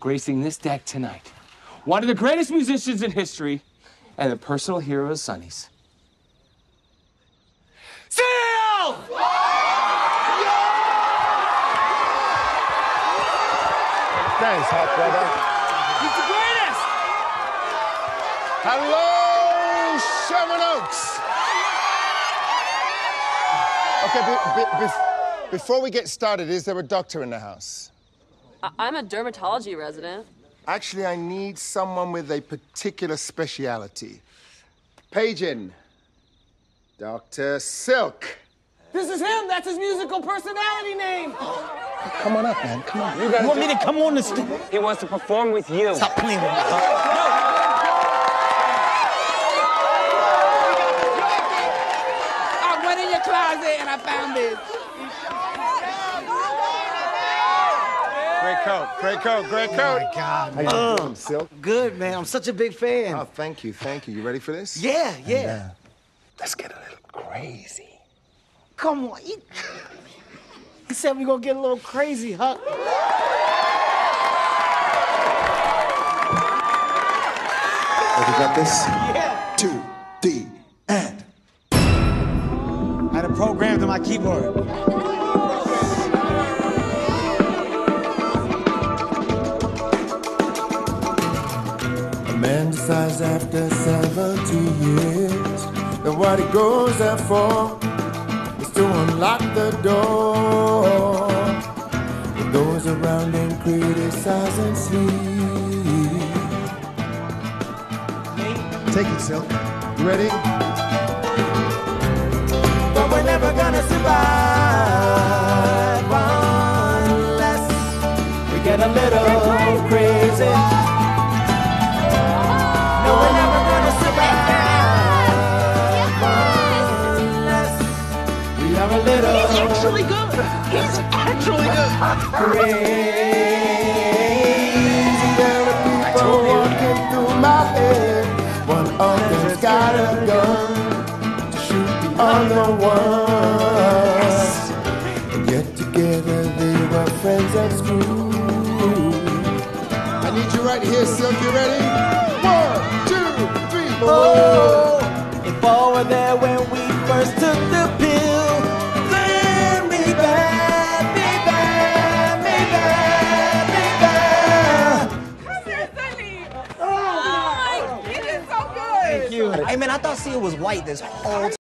gracing this deck tonight. One of the greatest musicians in history and the personal hero of Sonny's. Seal! Thanks, hot brother. He's the greatest! Hello, Sherman Oaks. Okay, be, be, be, before we get started, is there a doctor in the house? I- I'm a dermatology resident. Actually, I need someone with a particular speciality. Page in. Dr. Silk. This is him. That's his musical personality name. Come on up, man. Come on. You want me to come on the stage? He wants to perform with you. Stop playing with me. huh? I went in your closet and I found this. Great coat. Great coat. Great oh coat. Oh, God. How you doing, Silk? Good, man. I'm such a big fan. Oh, thank you. Thank you. You ready for this? yeah, yeah. Let's get a little crazy. Come on. He, he said we're gonna get a little crazy, huh? Okay, got this? Yeah. Two, three, and. I had it programmed on my keyboard. Man decides after 70 years that what he goes there for is to unlock the door. When those around him criticize and sleep. Take it, Silk. You ready? But we're never gonna survive unless we get a little little. He's actually good. He's actually good. Crazy, there are people walking through my head. One of them's got a gun to shoot the other ones. And yet together they were friends at school. I need you right here, Silk. You ready? One, two, three, four. If all were there when we first took the pill, Hey, man, I thought Sia was white this whole time.